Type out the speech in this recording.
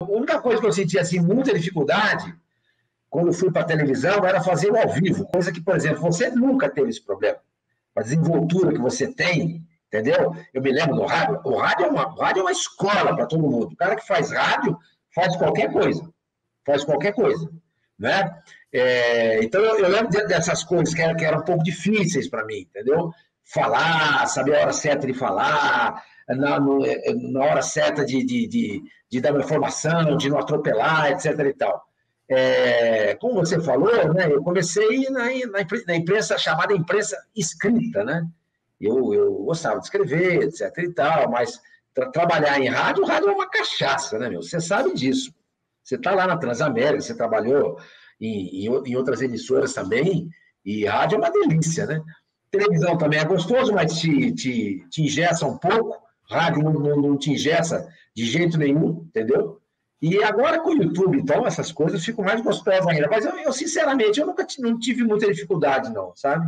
A única coisa que eu sentia assim, muita dificuldade quando fui para a televisão era fazer o ao vivo, coisa que, por exemplo, você nunca teve esse problema. A desenvoltura que você tem, entendeu? Eu me lembro do rádio. O rádio é uma, rádio é uma escola para todo mundo. O cara que faz rádio faz qualquer coisa. Faz qualquer coisa. Né? É, então, eu, eu, lembro dessas coisas que, que eram um pouco difíceis para mim, entendeu? Falar, saber a hora certa de falar, na, no, é, na hora certa de, de, de, de, dar uma informação, de não atropelar, etc. e tal. É, como você falou, né, eu comecei na, na, na, imprensa chamada imprensa escrita, né? Eu, eu gostava de escrever, etc. e tal, mas tra trabalhar em rádio, rádio é uma cachaça, né, meu? Você sabe disso. Você está lá na Transamérica, você trabalhou em, em, em, outras emissoras também, e rádio é uma delícia, né? Televisão também é gostoso, mas te, te, te ingessa um pouco, rádio não, não, não te ingessa de jeito nenhum, entendeu? E agora com o YouTube, então, essas coisas ficam mais gostosas ainda. Mas eu, eu sinceramente, eu nunca não tive muita dificuldade, não, sabe?